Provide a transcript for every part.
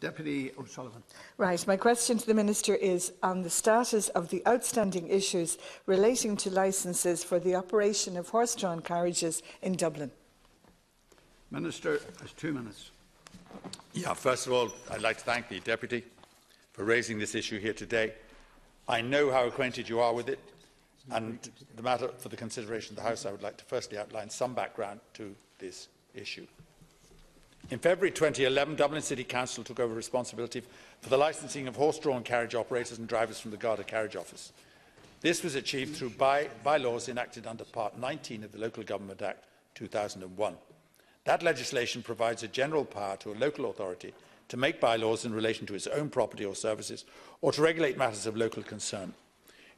Deputy O'Sullivan. Right. My question to the Minister is on the status of the outstanding issues relating to licences for the operation of horse-drawn carriages in Dublin. Minister has two minutes. Yeah, first of all, I'd like to thank the Deputy for raising this issue here today. I know how acquainted you are with it, and the matter for the consideration of the House, I would like to firstly outline some background to this issue. In February 2011, Dublin City Council took over responsibility for the licensing of horse-drawn carriage operators and drivers from the Garda Carriage Office. This was achieved through by bylaws enacted under Part 19 of the Local Government Act 2001. That legislation provides a general power to a local authority to make bylaws in relation to its own property or services or to regulate matters of local concern.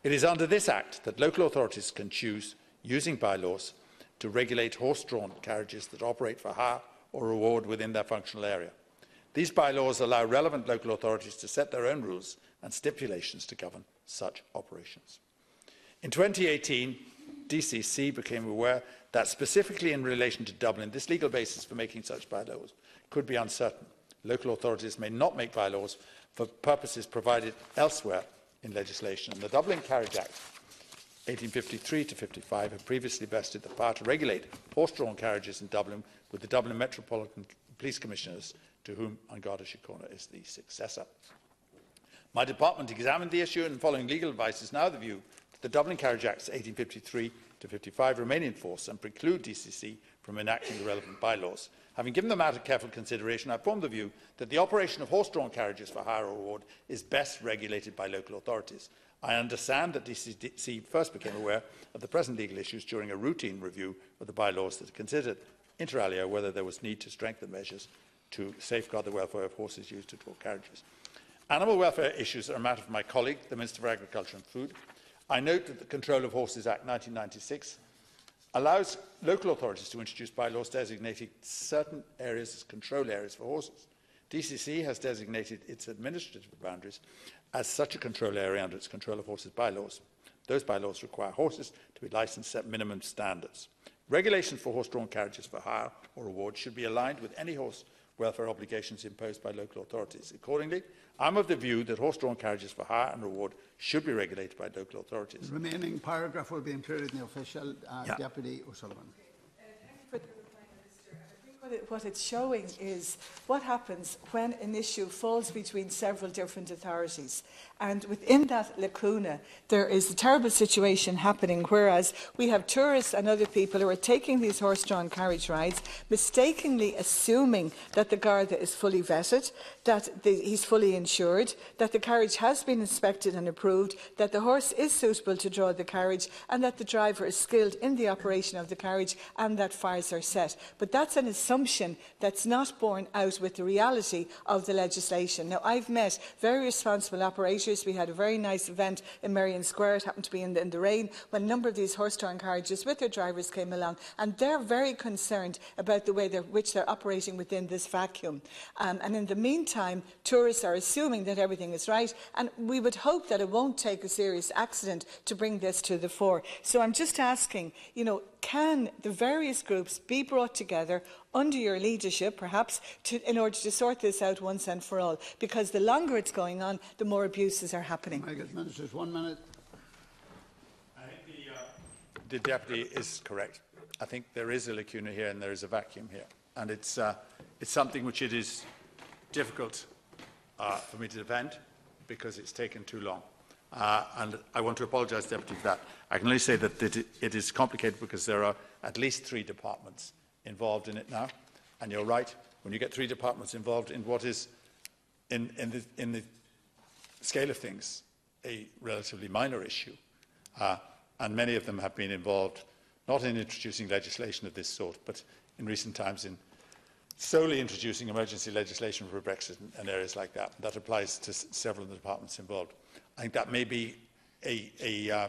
It is under this Act that local authorities can choose, using bylaws, to regulate horse-drawn carriages that operate for hire or reward within their functional area. These bylaws allow relevant local authorities to set their own rules and stipulations to govern such operations. In 2018, DCC became aware that specifically in relation to Dublin, this legal basis for making such bylaws could be uncertain. Local authorities may not make bylaws for purposes provided elsewhere in legislation. And the Dublin Carriage Act 1853 to 55 had previously vested the power to regulate horse-drawn carriages in Dublin with the Dublin Metropolitan Police Commissioners, to whom Angada Shikona is the successor. My department examined the issue and following legal advice is now the view that the Dublin Carriage Acts 1853 to 55 remain in force and preclude DCC from enacting the relevant bylaws. Having given the matter careful consideration, I formed the view that the operation of horse-drawn carriages for hire or reward is best regulated by local authorities. I understand that DCC first became aware of the present legal issues during a routine review of the bylaws that considered, inter alia, whether there was need to strengthen measures to safeguard the welfare of horses used to draw carriages. Animal welfare issues are a matter for my colleague, the Minister for Agriculture and Food. I note that the Control of Horses Act 1996 allows local authorities to introduce bylaws designating certain areas as control areas for horses. DCC has designated its administrative boundaries as such a control area under its Control of Horses bylaws. Those bylaws require horses to be licensed at minimum standards. Regulations for horse-drawn carriages for hire or reward should be aligned with any horse welfare obligations imposed by local authorities. Accordingly, I'm of the view that horse-drawn carriages for hire and reward should be regulated by local authorities. The remaining paragraph will be included in the official uh, yeah. Deputy O'Sullivan. What, it, what, it's showing is what happens when an issue falls between several different authorities and within that lacuna, there is a terrible situation happening, whereas we have tourists and other people who are taking these horse-drawn carriage rides, mistakenly assuming that the Garda is fully vetted, that the, he's fully insured, that the carriage has been inspected and approved, that the horse is suitable to draw the carriage, and that the driver is skilled in the operation of the carriage, and that fires are set. But that's an assumption that's not borne out with the reality of the legislation. Now, I've met very responsible operators carriages. We had a very nice event in Merrion Square. It happened to be in the, in the rain when a number of these horse-drawn carriages with their drivers came along. And they're very concerned about the way they're, which they're operating within this vacuum. Um, and in the meantime, tourists are assuming that everything is right. And we would hope that it won't take a serious accident to bring this to the fore. So I'm just asking, you know, can the various groups be brought together under your leadership, perhaps, to, in order to sort this out once and for all? Because the longer it's going on, the more abuses are happening. I guess, one minute. I think the, uh, the Deputy is correct. I think there is a lacuna here and there is a vacuum here. And it's, uh, it's something which it is difficult uh, for me to defend because it's taken too long. Uh, and I want to apologise, Deputy, for that. I can only say that it is complicated because there are at least three departments involved in it now. And you're right, when you get three departments involved in what is, in, in, the, in the scale of things, a relatively minor issue, uh, and many of them have been involved not in introducing legislation of this sort, but in recent times in solely introducing emergency legislation for Brexit and, areas like that. that applies to several of the departments involved. I think that may be a, a uh,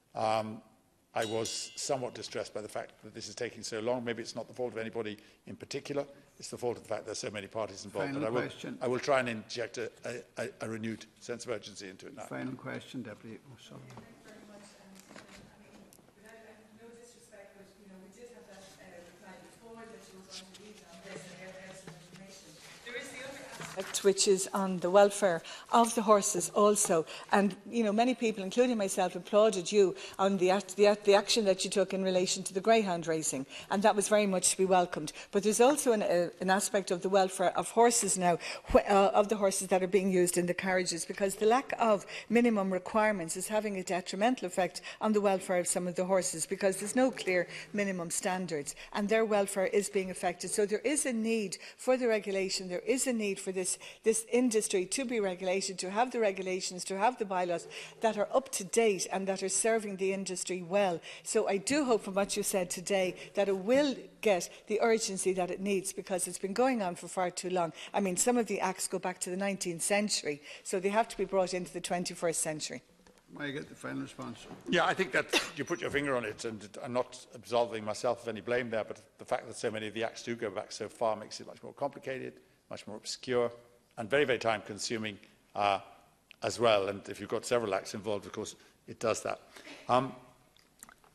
um, I was somewhat distressed by the fact that this is taking so long. Maybe it's not the fault of anybody in particular. It's the fault of the fact there's so many parties involved. Final but I will, question. I will try and inject a, a, a renewed sense of urgency into it now. Final question, Deputy. Oh, sorry. which is on the welfare of the horses also. And, you know, many people, including myself, applauded you on the, the, the action that you took in relation to the greyhound racing. And that was very much to be welcomed. But there's also an, uh, an aspect of the welfare of horses now, uh, of the horses that are being used in the carriages, because the lack of minimum requirements is having a detrimental effect on the welfare of some of the horses, because there's no clear minimum standards, and their welfare is being affected. So there is a need for the regulation, there is a need for this this industry to be regulated, to have the regulations, to have the bylaws that are up to date and that are serving the industry well. So I do hope from what you said today that it will get the urgency that it needs because it's been going on for far too long. I mean, some of the acts go back to the 19th century, so they have to be brought into the 21st century. May I get the final response? Yeah, I think that you put your finger on it, and I'm not absolving myself of any blame there, but the fact that so many of the acts do go back so far makes it much more complicated, much more obscure, and very, very time consuming uh, as well. And if you've got several acts involved, of course, it does that. Um,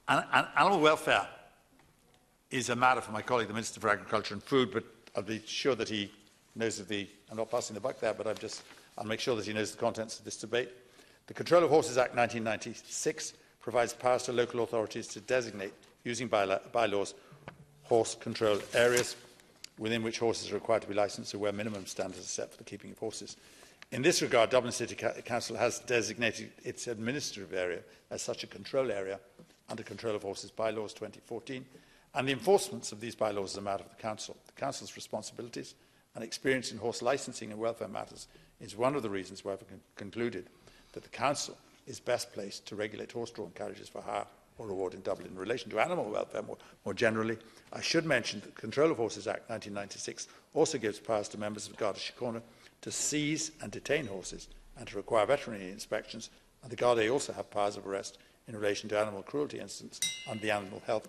and, and animal welfare is a matter for my colleague, the Minister for Agriculture and Food, but I'll be sure that he knows of the, I'm not passing the buck there, but I'm just, I'll make sure that he knows the contents of this debate. The Control of Horses Act 1996 provides powers to local authorities to designate, using bylaws, horse control areas within which horses are required to be licensed and where minimum standards are set for the keeping of horses. In this regard, Dublin City Council has designated its administrative area as such a control area under Control of Horses Bylaws 2014, and the enforcement of these bylaws is a matter of the Council. The Council's responsibilities and experience in horse licensing and welfare matters is one of the reasons why I've concluded that the Council is best placed to regulate horse-drawn carriages for hire reward in Dublin. In relation to animal welfare more, more generally, I should mention that the Control of Horses Act 1996 also gives powers to members of the Garda Síochána to seize and detain horses and to require veterinary inspections, and the Garda also have powers of arrest in relation to animal cruelty incidents under the Animal Health